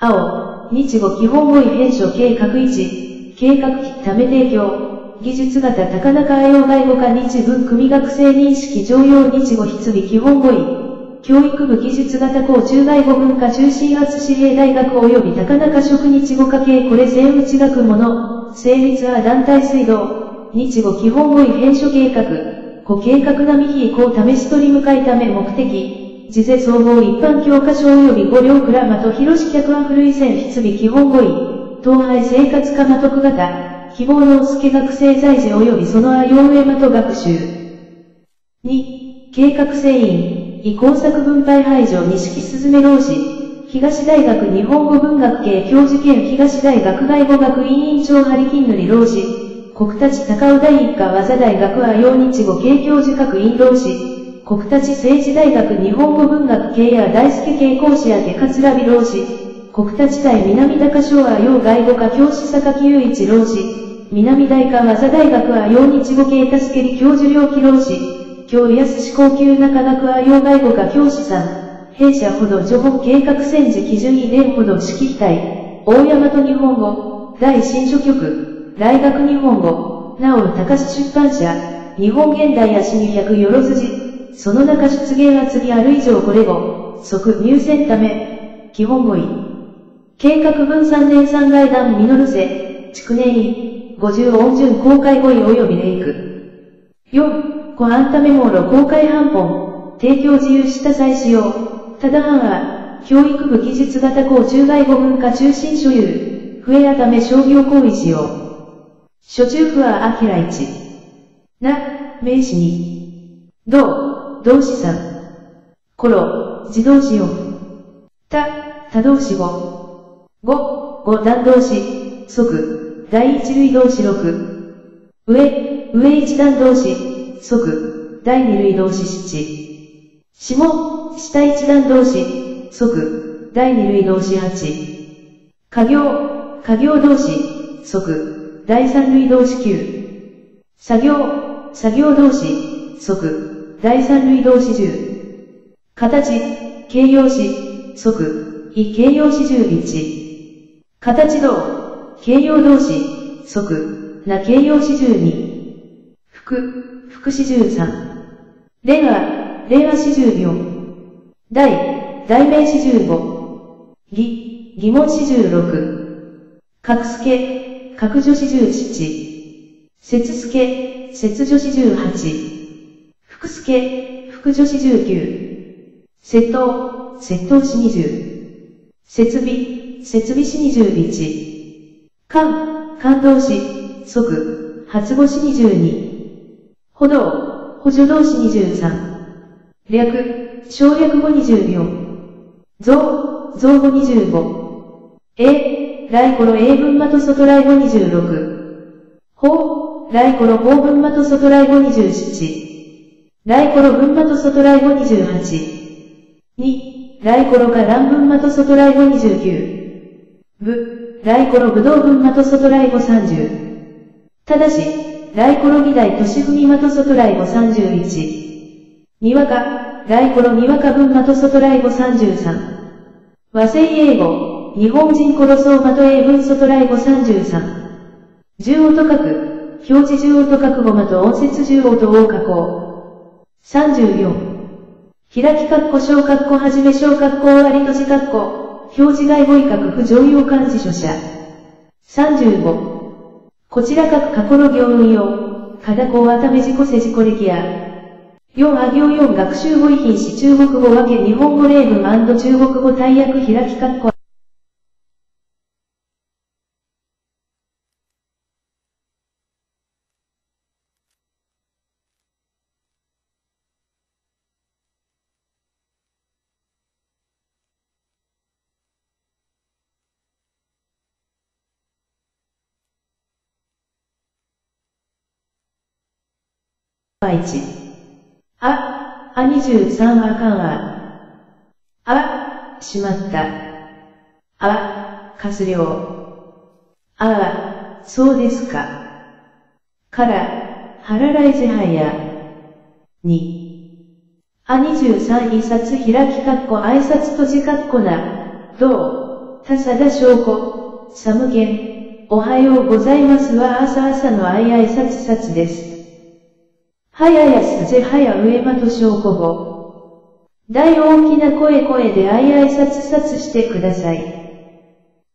青、日語基本語彙編書計画1、計画機ため提供、技術型高中愛用外語科日文組学生認識常用日語筆尾基本語彙、教育部技術型校中外語文化中心厚紙幣大学及び高中食日語科系これ全内学もの、成立は団体水道、日語基本語彙編書計画、故計画並み非行試し取り向かいため目的、事前総合一般教科書及び五両倉間と広し客は古い線筆尾基本語彙、東配生活科間徳型、希望の助学生在時及びその愛用上間と学習。2、計画性員、移工作分配排除西すずめ老師、東大学日本語文学系教授兼東大学外語学院委員長張金塗老師、国立高尾第一科和座大学は陽日語系教授各院老師、国立政治大学日本語文学系や大輔系講師や手桂美老師、国立大南高昭和陽外語科教師坂木雄一老師、南大科和座大学は陽日語系助けり教授領木老師、教安志高級中学は陽外語科教師さん、弊社ほど助本計画戦時基準遺伝ほど指揮体、大山と日本語、第新書局、来学日本語、なお高志出版社、日本現代足200よろずじ、その中出現厚みある以上これ後、即入選ため、基本語彙。計画分3年3階段ミノルセ、築年位、50音順公開語彙及びレイク。4、コアンタメモーロ公開版本、提供自由した再使用、ただはは、教育部技術型校中外語文化中心所有、笛やため商業行為使用。初中府はアキラ1。な、名詞に。同、動詞3。頃、自動詞4。た、他動詞5。5、5段動詞、即、第一類動詞6。上、上一段動詞、即、第二類動詞七。下、下一段動詞、即、第二類動詞八。家業、家業動詞、即、第三類動詞九。作業、作業動詞、即、第三類動詞十。形、形容詞、即、非形容詞十一。形動、形容動詞、即、な形容詞十二。服、副四十三。令和、令和四十四。代、代名四十五。疑、疑問四十六。格付け、格助四十七。節付け、節助四十八。福付け、福助四十九。窃盗、窃盗四二十。設備、設備四二十一。感、感動詞、即、発語詞二十二。歩道、補助動詞23。略、省略語24。増、増語25。え、来頃英文マと外来語26。法、来頃法文マと外来語27。来頃文マと外来語28。2、来頃か乱文マと外来語29。部、来頃武道文マと外来語30。ただし、ライコロ2台都市踏まと外来語31。にわか、ライコロにわか分まと外来語33。和製英語、日本人殺そうまと英文外来語33。十音と書く、表示十音と書く語まと音節十音と大加工。34。開き括弧小括弧はじめ小括弧終わり閉じ括弧、表示外語威嚇不常用漢字書者。35。こちら各過去の行運用、かだこわためじこせじこ歴や。4あ行4学習語彙品詞中国語分け日本語例文中国語大訳開き括弧あ、あ23あかんあ。あ、しまった。あ、かすりょう。ああ、そうですか。から、はららいじはや。2。あ23一冊開きかっこ挨拶とじかっこな。どう、田貞翔子、サムゲン、おはようございますは朝朝のあいあいさつさつです。はややすぜはや上間と翔子語。大大きな声声であいあいさつさつしてください。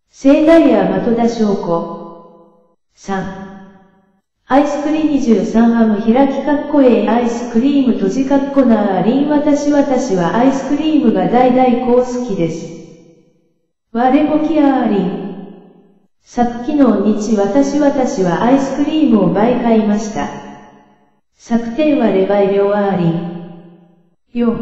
盛大や的田翔子。3。アイスクリ23ハム開きかっこええアイスクリーム閉じかっこなーりん私私はアイスクリームが大大好好きです。我もきあーりん。昨昨日日私私はアイスクリームを倍買いました。昨天はレバイ両アーリ。4。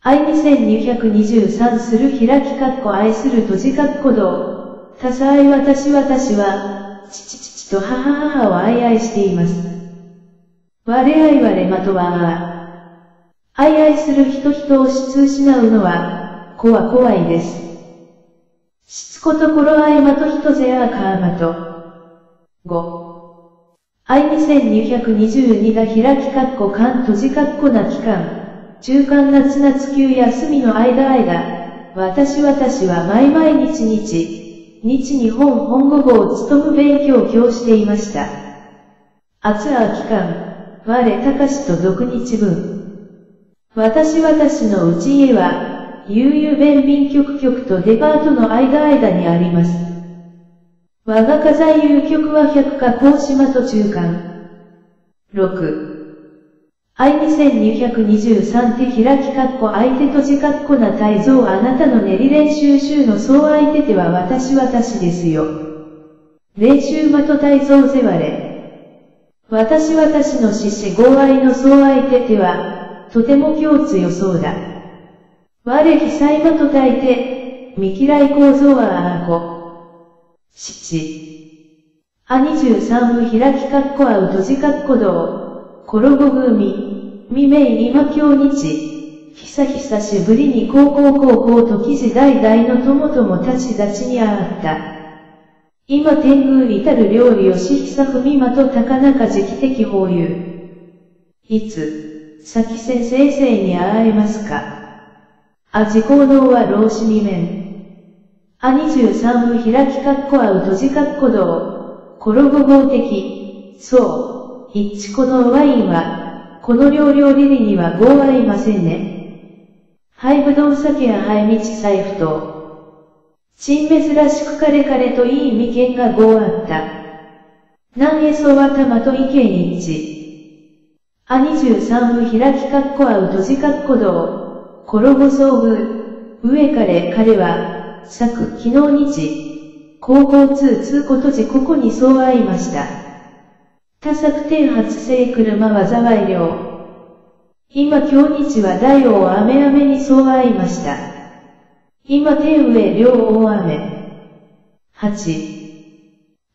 愛2223する開きかっこ愛する閉じかっこ道。多彩私私は、父父と母母を愛愛しています。我愛我まとは、愛愛する人人を失失うのは、子は怖いです。しつこところあいまと人ぜあかあまと。5。愛2222が開きかっこ間閉じかっこな期間。中間夏夏休休みの間間。私私は毎毎日日、日日本本語語を務む勉強を教していました。暑あ期間、我たかしと独日分。私私のうち家は、悠々弁便局局とデパートの間間にあります。我が家在有局は百科高島と中間。6。I 2223手開きかっこ相手とじかっこな体造あなたの練り練習集の総相手手は私私ですよ。練習まと体造ぜわれ。私私の獅子合愛の総相手手は、とても強強そうだ。我被災まとたいて、見嫌い構造はあこ。七。あ二十三部開きかっこあう閉じかっこ道。コロゴグミ。未明今今日日。久久しぶりに高校高校と記事代々の友とも立ち立ちにあった。今天宮至る料理をし久文間と高中時期的法有。いつ、先先生生に会えますかあ自行動は老子未面。あ23部開きかっこあう閉じかっこ道。コロゴ合的。そう。一致このワインは、この両料理には合合いませんね。廃ぶどう酒や廃道財布と。珍珍しくかれかれといい眉間が合あった。南へそは玉と意見一致。あ23部開きかっこあう閉じかっこ道。転ぼ遭遇、上彼彼は、昨、昨日日、高校通通ことじここにそう会いました。多作天発生車は災い量。今今日日は大王雨雨にそう会いました。今天上両大雨。八。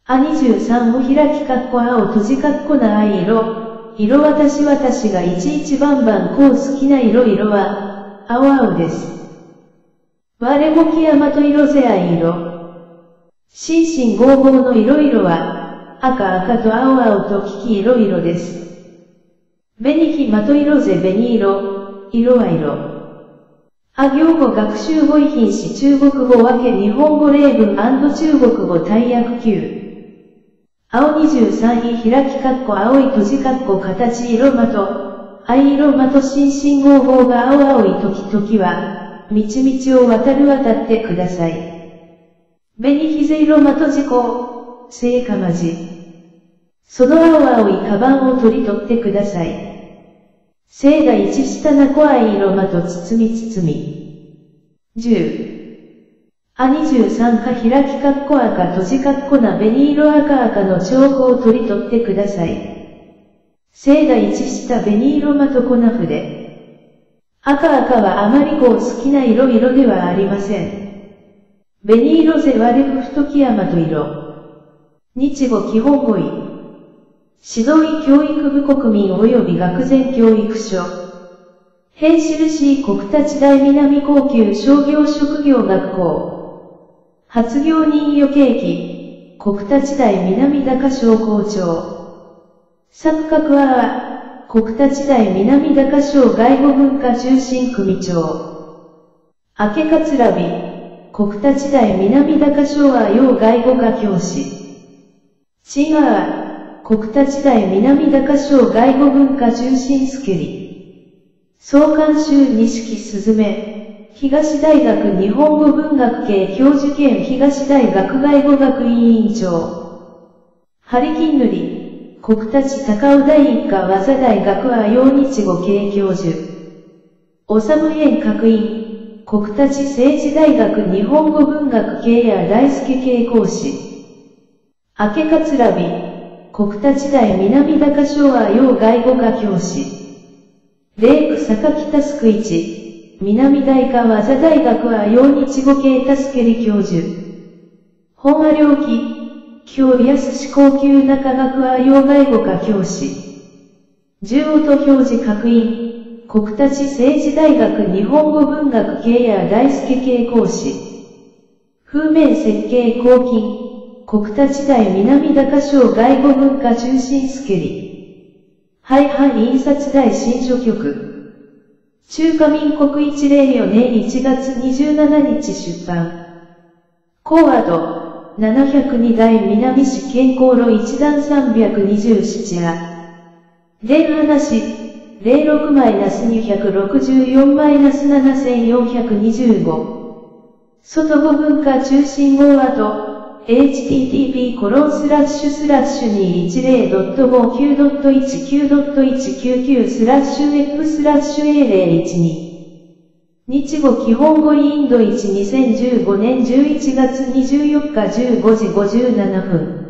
あ23を開きかっこ青閉じかっこな藍色。色私私がいちいちバンバンこう好きな色色は、青々です。我も木山と色ぜあい色。心身合合の色々は、赤赤と青々と黄き色々です。紅ひまと色ぜ紅色、色は色。あ行語学習語遺品詞中国語分け日本語例文中国語大訳級。青23位開きかっこ青い閉じかっこ形色的。藍色まと心身合合が青々い時々は、道道を渡る渡ってください。紅ひぜ色まと事故、聖火まじ。その青々いカバンを取り取ってください。聖が一下なこ藍色まと包み包み。十。あ23か開きかっこ赤閉じかっこな紅色赤赤の証拠を取り取ってください。聖が一した紅色まと粉筆。赤赤はあまりこう好きな色色ではありません。紅色ぜ割れふ太き山と色。日語基本語彙。指導医教育部国民及び学前教育所。編印国立大南高級商業職業学校。発業人予計記。国立大南高商工庁。錯覚は、国立大南高省外語文化中心組長。明けかつらび、国田地大南高昭和洋外語科教師。チンアー、国田地大南高小外語文化中心スケリ。総監修西木すずめ、東大学日本語文学系教授兼東大学外語学院委員長。ハリキンヌリ、国田地高尾大一家和座大学は洋日語系教授。おさむへん学院、国田地政治大学日本語文学系や大輔系講師。明けかつらび、国田地大南高昭和洋外語科教師。レイク坂北スク一、南大科和座大学は洋日語系助けり教授。本和良記、教安志高級中学は洋外語科教師。重音表示確認、国立政治大学日本語文学系や大輔系講師。風面設計後金、国立大南高省外語文化中心スケリ。廃藩印刷大新書局。中華民国104年1月27日出版。コーワード、702代南市健康路1段327あ。電話06-264-7425外語文化中心号アド http コロンスラッシュスラッシュ210.59.19.199スラッシュ f スラッシュ a012 日語基本語インド1 2015年11月24日15時57分。